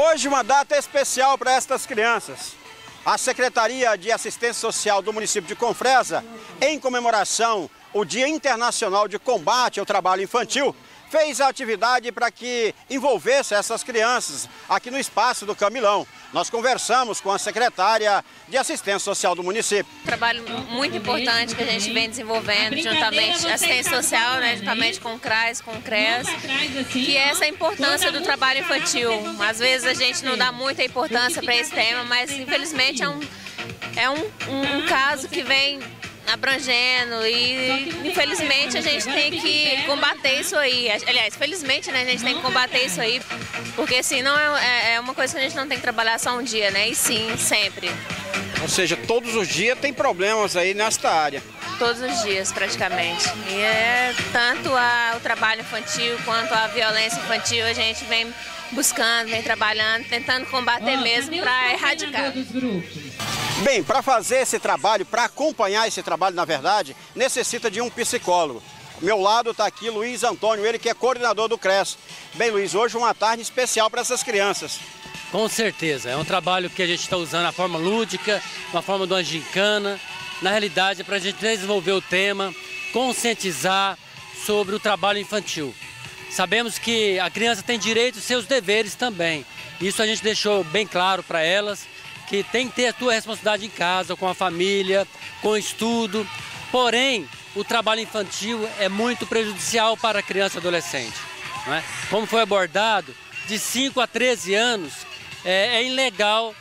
Hoje uma data especial para estas crianças. A Secretaria de Assistência Social do município de Confresa, em comemoração ao Dia Internacional de Combate ao Trabalho Infantil, fez a atividade para que envolvesse essas crianças aqui no espaço do Camilão. Nós conversamos com a secretária de Assistência Social do município. Trabalho muito importante que a gente vem desenvolvendo juntamente assistência social, né, juntamente com o CRAS, com o CRES, que é essa importância do trabalho infantil. Às vezes a gente não dá muita importância para esse tema, mas infelizmente é um, é um, um, um caso que vem abrangendo e infelizmente a gente tem que combater isso aí. Aliás, felizmente né, a gente tem que combater isso aí, porque senão é, é uma coisa que a gente não tem que trabalhar só um dia, né? E sim, sempre. Ou seja, todos os dias tem problemas aí nesta área. Todos os dias, praticamente. E é tanto a, o trabalho infantil quanto a violência infantil, a gente vem buscando, vem trabalhando, tentando combater mesmo para erradicar. Bem, para fazer esse trabalho, para acompanhar esse trabalho, na verdade, necessita de um psicólogo. Ao meu lado está aqui Luiz Antônio, ele que é coordenador do CRES. Bem, Luiz, hoje uma tarde especial para essas crianças. Com certeza, é um trabalho que a gente está usando a forma lúdica, uma forma de uma gincana. Na realidade, é para a gente desenvolver o tema, conscientizar sobre o trabalho infantil. Sabemos que a criança tem direito e seus deveres também. Isso a gente deixou bem claro para elas que tem que ter a tua responsabilidade em casa, com a família, com o estudo. Porém, o trabalho infantil é muito prejudicial para a criança e adolescente. É? Como foi abordado, de 5 a 13 anos é, é ilegal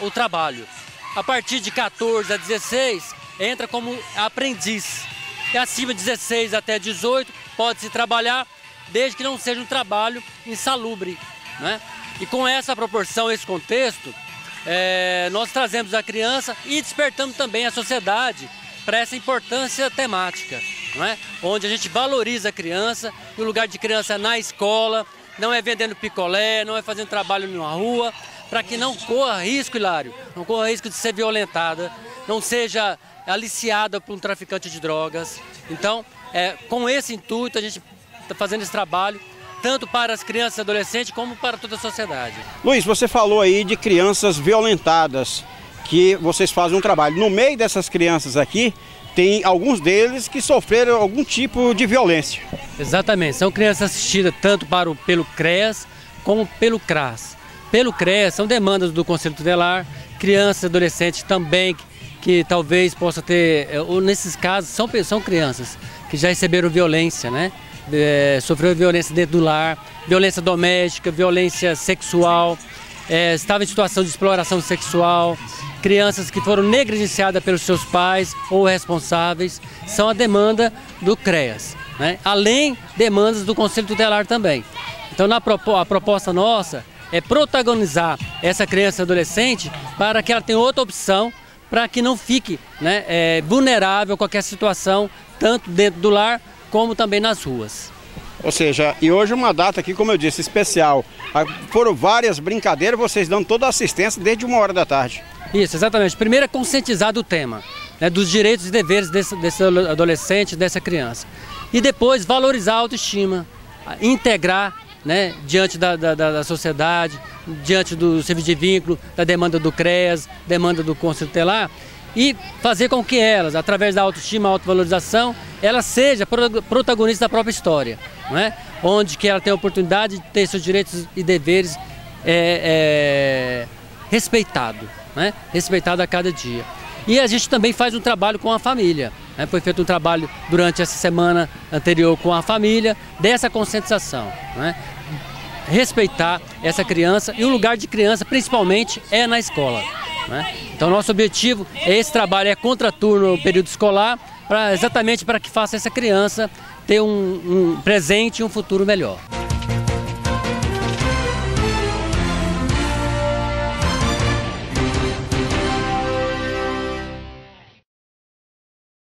o trabalho. A partir de 14 a 16, entra como aprendiz. E acima de 16 até 18, pode-se trabalhar, desde que não seja um trabalho insalubre. Né? E com essa proporção, esse contexto, é, nós trazemos a criança e despertamos também a sociedade para essa importância temática, não é? onde a gente valoriza a criança, o lugar de criança é na escola, não é vendendo picolé, não é fazendo trabalho na rua, para que não corra risco, Hilário, não corra risco de ser violentada, não seja aliciada por um traficante de drogas. Então, é, com esse intuito, a gente está fazendo esse trabalho tanto para as crianças e adolescentes como para toda a sociedade. Luiz, você falou aí de crianças violentadas, que vocês fazem um trabalho. No meio dessas crianças aqui, tem alguns deles que sofreram algum tipo de violência. Exatamente, são crianças assistidas tanto para o, pelo CREAS como pelo CRAS. Pelo CREAS são demandas do Conselho Tutelar, crianças e adolescentes também que, talvez possa ter, eh, ou nesses casos são, são crianças que já receberam violência, né? É, sofreu violência dentro do lar, violência doméstica, violência sexual, é, estava em situação de exploração sexual, crianças que foram negligenciadas pelos seus pais ou responsáveis, são a demanda do CREAS, né? além demandas do Conselho Tutelar também. Então na, a proposta nossa é protagonizar essa criança adolescente para que ela tenha outra opção, para que não fique né, é, vulnerável a qualquer situação, tanto dentro do lar como também nas ruas. Ou seja, e hoje uma data aqui, como eu disse, especial. Ah, foram várias brincadeiras, vocês dando toda a assistência desde uma hora da tarde. Isso, exatamente. Primeiro é conscientizar do tema, né, dos direitos e deveres desse, desse adolescente, dessa criança. E depois valorizar a autoestima, integrar né, diante da, da, da, sociedade, diante do serviço de vínculo, da demanda do CREAS, demanda do Conselho Telar, e fazer com que elas, através da autoestima, autovalorização, ela seja protagonista da própria história, não é? onde que ela tem a oportunidade de ter seus direitos e deveres é, é, respeitado, né? respeitado a cada dia. E a gente também faz um trabalho com a família. Né? Foi feito um trabalho durante essa semana anterior com a família dessa conscientização. Né? Respeitar essa criança e o lugar de criança, principalmente, é na escola. Né? Então nosso objetivo é esse trabalho, é contraturno no período escolar, pra, exatamente para que faça essa criança ter um, um presente e um futuro melhor.